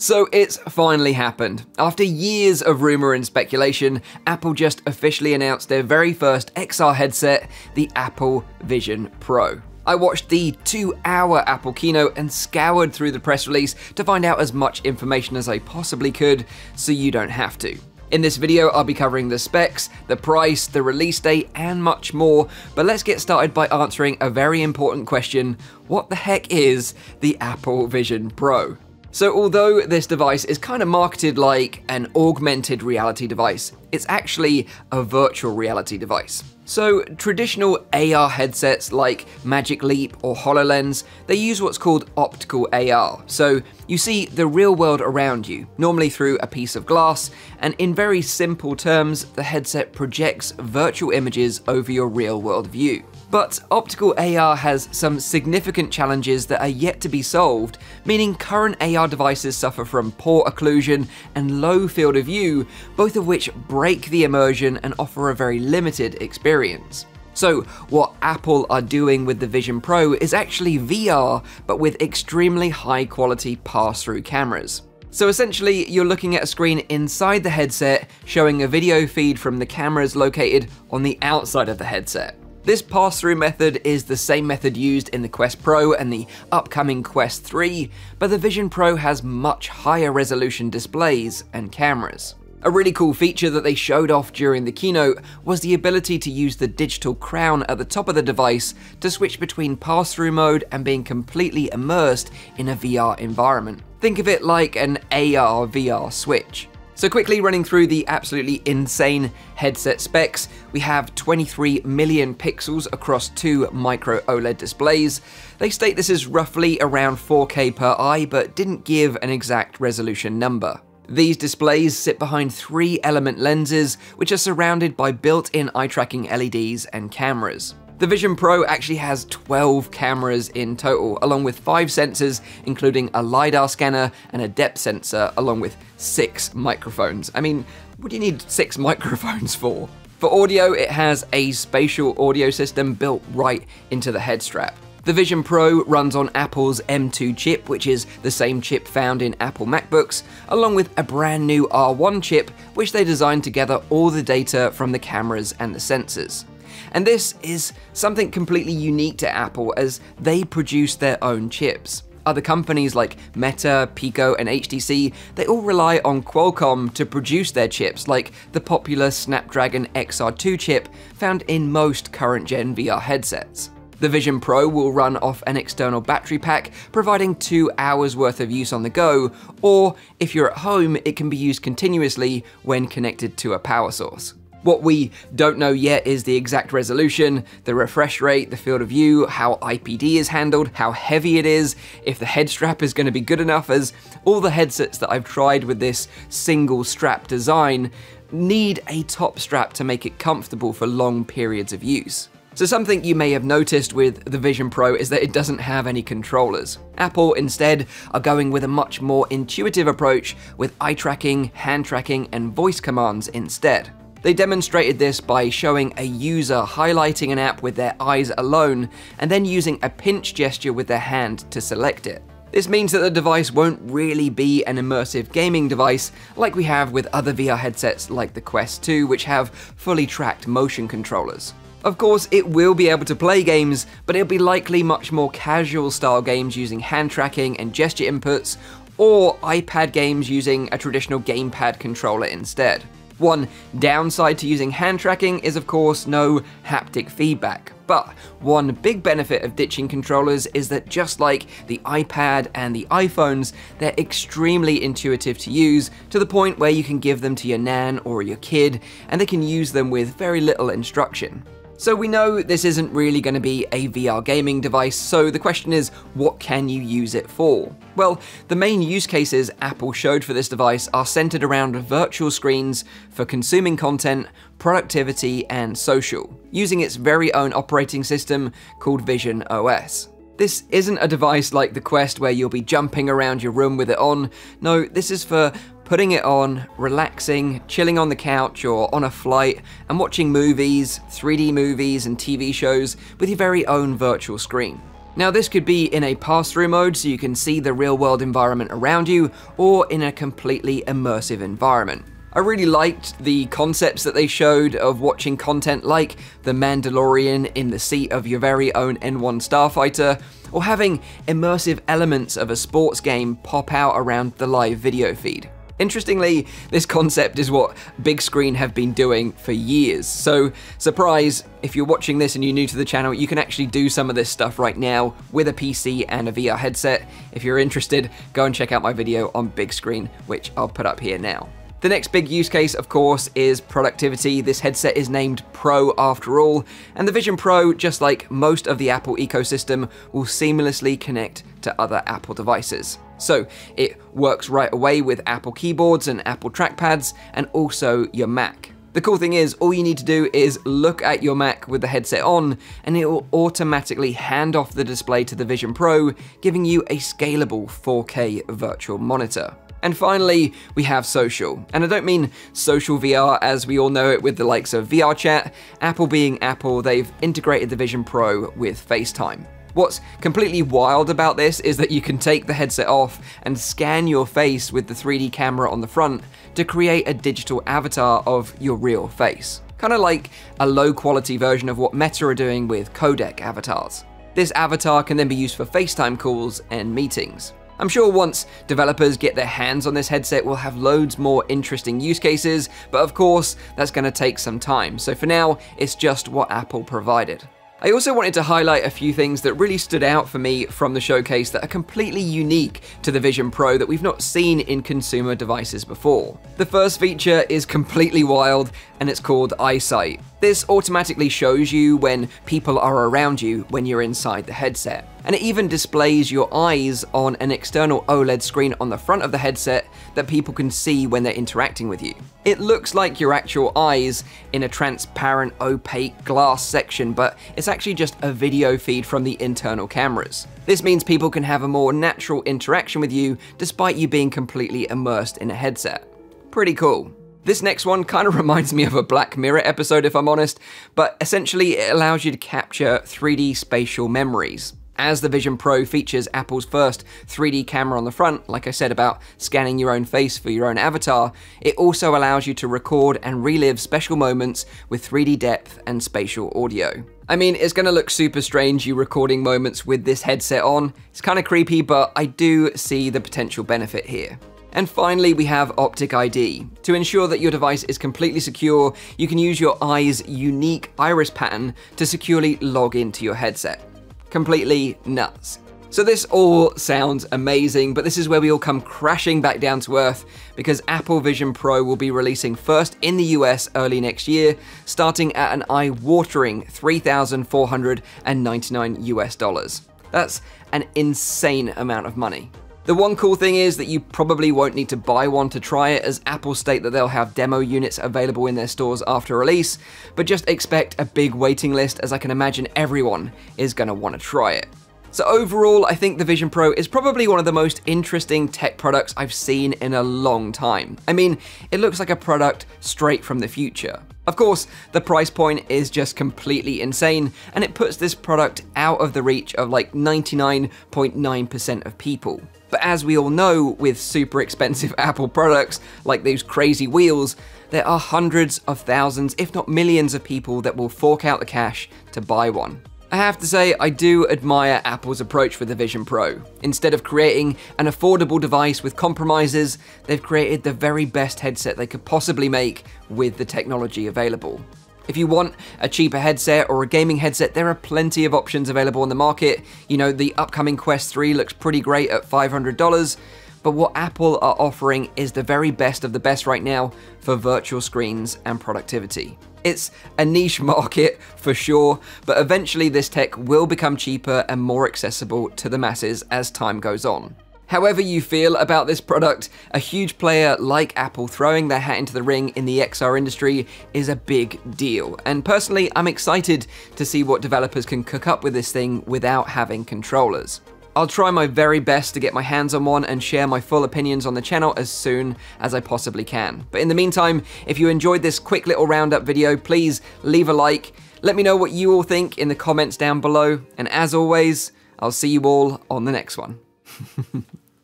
So it's finally happened. After years of rumour and speculation, Apple just officially announced their very first XR headset, the Apple Vision Pro. I watched the two hour Apple keynote and scoured through the press release to find out as much information as I possibly could so you don't have to. In this video, I'll be covering the specs, the price, the release date, and much more, but let's get started by answering a very important question. What the heck is the Apple Vision Pro? So although this device is kind of marketed like an augmented reality device, it's actually a virtual reality device. So traditional AR headsets like Magic Leap or HoloLens, they use what's called optical AR. So you see the real world around you, normally through a piece of glass, and in very simple terms, the headset projects virtual images over your real world view. But optical AR has some significant challenges that are yet to be solved, meaning current AR devices suffer from poor occlusion and low field of view, both of which break the immersion and offer a very limited experience. So, what Apple are doing with the Vision Pro is actually VR, but with extremely high quality pass through cameras. So essentially, you're looking at a screen inside the headset showing a video feed from the cameras located on the outside of the headset. This pass-through method is the same method used in the Quest Pro and the upcoming Quest 3, but the Vision Pro has much higher resolution displays and cameras. A really cool feature that they showed off during the keynote was the ability to use the digital crown at the top of the device to switch between pass-through mode and being completely immersed in a VR environment. Think of it like an AR VR switch. So quickly running through the absolutely insane headset specs, we have 23 million pixels across two micro OLED displays. They state this is roughly around 4K per eye, but didn't give an exact resolution number. These displays sit behind three element lenses, which are surrounded by built-in eye tracking LEDs and cameras. The Vision Pro actually has 12 cameras in total, along with 5 sensors, including a LiDAR scanner and a depth sensor, along with 6 microphones. I mean, what do you need 6 microphones for? For audio, it has a spatial audio system built right into the head strap. The Vision Pro runs on Apple's M2 chip, which is the same chip found in Apple MacBooks, along with a brand new R1 chip, which they designed to gather all the data from the cameras and the sensors. And this is something completely unique to Apple as they produce their own chips. Other companies like Meta, Pico, and HTC, they all rely on Qualcomm to produce their chips, like the popular Snapdragon XR2 chip found in most current gen VR headsets. The Vision Pro will run off an external battery pack, providing two hours worth of use on the go, or if you're at home, it can be used continuously when connected to a power source. What we don't know yet is the exact resolution, the refresh rate, the field of view, how IPD is handled, how heavy it is, if the head strap is going to be good enough as all the headsets that I've tried with this single strap design need a top strap to make it comfortable for long periods of use. So something you may have noticed with the Vision Pro is that it doesn't have any controllers. Apple instead are going with a much more intuitive approach with eye tracking, hand tracking, and voice commands instead. They demonstrated this by showing a user highlighting an app with their eyes alone, and then using a pinch gesture with their hand to select it. This means that the device won't really be an immersive gaming device like we have with other VR headsets like the Quest 2, which have fully tracked motion controllers. Of course, it will be able to play games, but it'll be likely much more casual style games using hand tracking and gesture inputs, or iPad games using a traditional gamepad controller instead. One downside to using hand tracking is of course no haptic feedback, but one big benefit of ditching controllers is that just like the iPad and the iPhones, they're extremely intuitive to use to the point where you can give them to your nan or your kid and they can use them with very little instruction. So we know this isn't really going to be a VR gaming device, so the question is, what can you use it for? Well, the main use cases Apple showed for this device are centered around virtual screens for consuming content, productivity, and social, using its very own operating system called Vision OS. This isn't a device like the Quest where you'll be jumping around your room with it on. No, this is for putting it on, relaxing, chilling on the couch or on a flight, and watching movies, 3D movies, and TV shows with your very own virtual screen. Now this could be in a pass-through mode so you can see the real-world environment around you, or in a completely immersive environment. I really liked the concepts that they showed of watching content like The Mandalorian in the seat of your very own N1 Starfighter, or having immersive elements of a sports game pop out around the live video feed. Interestingly, this concept is what Big Screen have been doing for years. So, surprise, if you're watching this and you're new to the channel, you can actually do some of this stuff right now with a PC and a VR headset. If you're interested, go and check out my video on Big Screen, which I'll put up here now. The next big use case, of course, is productivity. This headset is named Pro after all, and the Vision Pro, just like most of the Apple ecosystem, will seamlessly connect to other Apple devices. So it works right away with Apple keyboards and Apple trackpads, and also your Mac. The cool thing is, all you need to do is look at your Mac with the headset on, and it will automatically hand off the display to the Vision Pro, giving you a scalable 4K virtual monitor. And finally, we have social. And I don't mean social VR as we all know it with the likes of VR Chat. Apple being Apple, they've integrated the Vision Pro with FaceTime. What's completely wild about this is that you can take the headset off and scan your face with the 3D camera on the front to create a digital avatar of your real face. Kind of like a low quality version of what Meta are doing with codec avatars. This avatar can then be used for FaceTime calls and meetings. I'm sure once developers get their hands on this headset, we'll have loads more interesting use cases, but of course, that's going to take some time. So for now, it's just what Apple provided. I also wanted to highlight a few things that really stood out for me from the showcase that are completely unique to the Vision Pro that we've not seen in consumer devices before. The first feature is completely wild and it's called Eyesight. This automatically shows you when people are around you when you're inside the headset. And it even displays your eyes on an external OLED screen on the front of the headset that people can see when they're interacting with you. It looks like your actual eyes in a transparent, opaque glass section, but it's actually just a video feed from the internal cameras. This means people can have a more natural interaction with you despite you being completely immersed in a headset. Pretty cool. This next one kind of reminds me of a Black Mirror episode, if I'm honest, but essentially it allows you to capture 3D spatial memories. As the Vision Pro features Apple's first 3D camera on the front, like I said about scanning your own face for your own avatar, it also allows you to record and relive special moments with 3D depth and spatial audio. I mean, it's gonna look super strange you recording moments with this headset on. It's kinda creepy, but I do see the potential benefit here. And finally, we have Optic ID. To ensure that your device is completely secure, you can use your eye's unique iris pattern to securely log into your headset. Completely nuts. So this all sounds amazing, but this is where we all come crashing back down to earth because Apple Vision Pro will be releasing first in the US early next year, starting at an eye-watering 3,499 US dollars. That's an insane amount of money. The one cool thing is that you probably won't need to buy one to try it, as Apple state that they'll have demo units available in their stores after release, but just expect a big waiting list as I can imagine everyone is going to want to try it. So overall, I think the Vision Pro is probably one of the most interesting tech products I've seen in a long time. I mean, it looks like a product straight from the future. Of course, the price point is just completely insane, and it puts this product out of the reach of like 99.9% of people. But as we all know, with super expensive Apple products like those crazy wheels, there are hundreds of thousands, if not millions of people that will fork out the cash to buy one. I have to say, I do admire Apple's approach with the Vision Pro. Instead of creating an affordable device with compromises, they've created the very best headset they could possibly make with the technology available. If you want a cheaper headset or a gaming headset, there are plenty of options available on the market. You know, the upcoming Quest 3 looks pretty great at $500, but what Apple are offering is the very best of the best right now for virtual screens and productivity. It's a niche market for sure, but eventually this tech will become cheaper and more accessible to the masses as time goes on. However you feel about this product, a huge player like Apple throwing their hat into the ring in the XR industry is a big deal. And personally, I'm excited to see what developers can cook up with this thing without having controllers. I'll try my very best to get my hands on one and share my full opinions on the channel as soon as I possibly can. But in the meantime, if you enjoyed this quick little roundup video, please leave a like. Let me know what you all think in the comments down below. And as always, I'll see you all on the next one.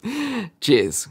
Cheers.